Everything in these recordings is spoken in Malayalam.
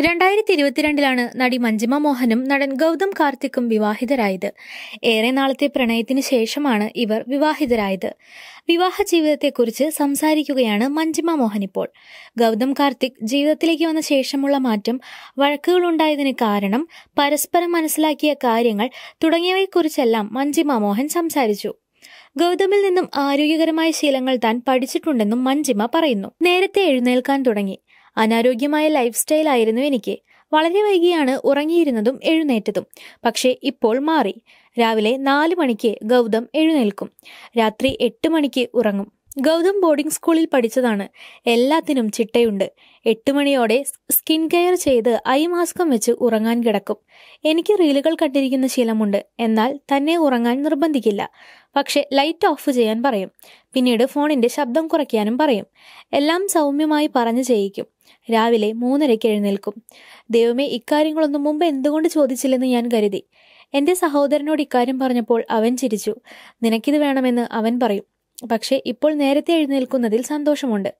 രണ്ടായിരത്തി ഇരുപത്തിരണ്ടിലാണ് നടി മഞ്ജിമ മോഹനും നടൻ ഗൗതം കാർത്തിക്കും വിവാഹിതരായത്. ഏറെ നാളത്തെ പ്രണയത്തിന് ശേഷമാണ് ഇവർ വിവാഹിതരായത്. വിവാഹ ജീവിതത്തെക്കുറിച്ച് സംസാരിക്കുകയാണ് മഞ്ജിമ മോഹൻ ഇപ്പോൾ. ഗൗതം കാർത്തിക് ജീവിതത്തിലേക്ക് വന്ന ശേഷമുള്ള മാറ്റം വഴക്കുകളുണ്ടായതിന് കാരണം പരസ്പരം മനസ്സിലാക്കിയ കാര്യങ്ങൾ തുടങ്ങിയവയെക്കുറിച്ചെല്ലാം മഞ്ജിമ മോഹൻ സംസാരിച്ചു. ഗൗതമിൽ നിന്നും ആരോഗ്യകരമായ ശീലങ്ങൾ താൻ പഠിച്ചിട്ടുണ്ടെന്നും മഞ്ജിമ പറയുന്നു. നേരത്തെ എഴുന്നേൽക്കാൻ തുടങ്ങി. അനാരോഗ്യമായ ലൈഫ് സ്റ്റൈലായിരുന്നു എനിക്ക്. വളരെ വൈകിയാണ് ഉറങ്ങിയിരുന്നതും എഴുന്നേറ്റതും. പക്ഷേ ഇപ്പോൾ മാറി. രാവിലെ നാല് മണിക്ക് ഗൗതം എഴുന്നേൽക്കും. രാത്രി എട്ട് മണിക്ക് ഉറങ്ങും. ഗൗതം ബോർഡിംഗ് സ്കൂളിൽ പഠിച്ചതാണ്. എല്ലാത്തിനും ചിട്ടയുണ്ട്. എട്ട് മണിയോടെ സ്കിൻ കെയർ ചെയ്ത് ഐ മാസ്കം വെച്ച് ഉറങ്ങാൻ കിടക്കും. എനിക്ക് റീലുകൾ കണ്ടിരിക്കുന്ന ശീലമുണ്ട്. എന്നാൽ തന്നെ ഉറങ്ങാൻ നിർബന്ധിക്കില്ല. പക്ഷെ ലൈറ്റ് ഓഫ് ചെയ്യാൻ പറയും. പിന്നീട് ഫോണിന്റെ ശബ്ദം കുറയ്ക്കാനും പറയും. എല്ലാം സൗമ്യമായി പറഞ്ഞു ചെയ്യിക്കും. രാവിലെ മൂന്നരയ്ക്ക് എഴുന്നേൽക്കും. ദൈവമേ ഇക്കാര്യങ്ങളൊന്നും മുമ്പ് എന്തുകൊണ്ട് ചോദിച്ചില്ലെന്ന് ഞാൻ കരുതി. എന്റെ സഹോദരനോട് ഇക്കാര്യം പറഞ്ഞപ്പോൾ അവൻ ചിരിച്ചു. നിനക്കിത് വേണമെന്ന് അവൻ പറയും. പക്ഷേ ഇപ്പോൾ നേരത്തെ എഴുന്നേൽക്കുന്നതിൽ സന്തോഷമുണ്ട്.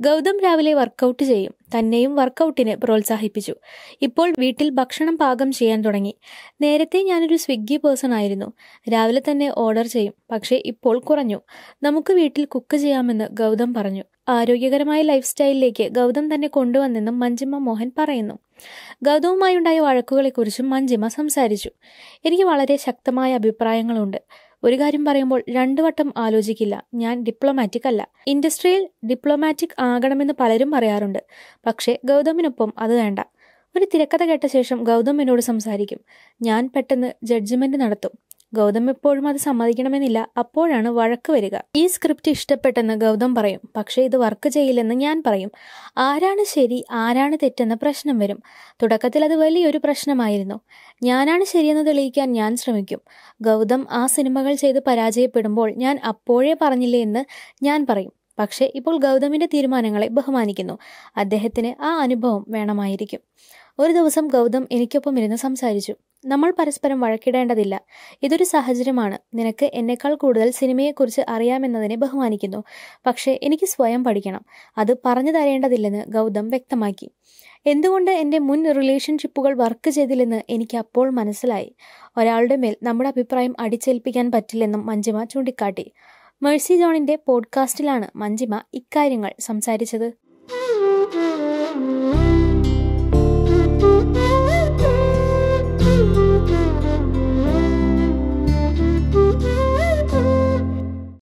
ഗൗതം രാവിലെ വർക്കൗട്ട് ചെയ്യും. തന്നെയും വർക്കൗട്ടിന് പ്രോത്സാഹിപ്പിച്ചു. ഇപ്പോൾ വീട്ടിൽ ഭക്ഷണം പാകം ചെയ്യാൻ തുടങ്ങി. നേരത്തെ ഞാനൊരു സ്വിഗ്ഗി പേഴ്സൺ ആയിരുന്നു. രാവിലെ തന്നെ ഓർഡർ ചെയ്യും. പക്ഷേ ഇപ്പോൾ കുറഞ്ഞു. നമുക്ക് വീട്ടിൽ കുക്ക് ചെയ്യാമെന്ന് ഗൗതം പറഞ്ഞു. ആരോഗ്യകരമായ ലൈഫ് സ്റ്റൈലിലേക്ക് ഗൗതം തന്നെ കൊണ്ടുവന്നെന്നും മഞ്ജിമ മോഹൻ പറയുന്നു. ഗൗതവുമായുണ്ടായ വഴക്കുകളെക്കുറിച്ചും മഞ്ജിമ സംസാരിച്ചു. എനിക്ക് വളരെ ശക്തമായ അഭിപ്രായങ്ങളുണ്ട്. ഒരു കാര്യം പറയുമ്പോൾ രണ്ടു വട്ടം ആലോചിക്കില്ല. ഞാൻ ഡിപ്ലോമാറ്റിക് അല്ല. ഇൻഡസ്ട്രിയിൽ ഡിപ്ലോമാറ്റിക് ആകണമെന്ന് പലരും പറയാറുണ്ട്. പക്ഷേ ഗൗതമിനൊപ്പം അത് വേണ്ട. ഒരു തിരക്കഥ കേട്ട ശേഷം ഗൗതം എന്നോട് സംസാരിക്കും. ഞാൻ പെട്ടെന്ന് ജഡ്ജ്മെന്റ് നടത്തും. ഗൗതം എപ്പോഴും അത് സമ്മതിക്കണമെന്നില്ല. അപ്പോഴാണ് വഴക്ക് വരിക. ഈ സ്ക്രിപ്റ്റ് ഇഷ്ടപ്പെട്ടെന്ന് ഗൗതം പറയും. പക്ഷേ ഇത് വർക്ക് ചെയ്യില്ലെന്ന് ഞാൻ പറയും. ആരാണ് ശരി ആരാണ് തെറ്റെന്ന പ്രശ്നം വരും. തുടക്കത്തിൽ അത് വലിയൊരു പ്രശ്നമായിരുന്നു. ഞാനാണ് ശരിയെന്ന് തെളിയിക്കാൻ ഞാൻ ശ്രമിക്കും. ഗൗതം ആ സിനിമകൾ ചെയ്ത് പരാജയപ്പെടുമ്പോൾ ഞാൻ അപ്പോഴേ പറഞ്ഞില്ലേ എന്ന് ഞാൻ പറയും. പക്ഷേ ഇപ്പോൾ ഗൗതമിന്റെ തീരുമാനങ്ങളെ ബഹുമാനിക്കുന്നു. അദ്ദേഹത്തിന് ആ അനുഭവം വേണമായിരിക്കും. ഒരു ദിവസം ഗൗതം എനിക്കൊപ്പം ഇരുന്ന് സംസാരിച്ചു. നമ്മൾ പരസ്പരം വഴക്കിടേണ്ടതില്ല. ഇതൊരു സാഹചര്യമാണ്. നിനക്ക് എന്നെക്കാൾ കൂടുതൽ സിനിമയെക്കുറിച്ച് അറിയാമെന്നതിനെ ബഹുമാനിക്കുന്നു. പക്ഷേ എനിക്ക് സ്വയം പഠിക്കണം. അത് പറഞ്ഞു തരേണ്ടതില്ലെന്ന് ഗൗതം വ്യക്തമാക്കി. എന്തുകൊണ്ട് എന്റെ മുൻ റിലേഷൻഷിപ്പുകൾ വർക്ക് ചെയ്തില്ലെന്ന് എനിക്ക് അപ്പോൾ മനസ്സിലായി. ഒരാളുടെ മേൽ നമ്മുടെ അഭിപ്രായം അടിച്ചേൽപ്പിക്കാൻ പറ്റില്ലെന്നും മഞ്ജിമ ചൂണ്ടിക്കാട്ടി. മേഴ്സി ജോണിന്റെ പോഡ്കാസ്റ്റിലാണ് മഞ്ജിമ ഇക്കാര്യങ്ങൾ സംസാരിച്ചത്.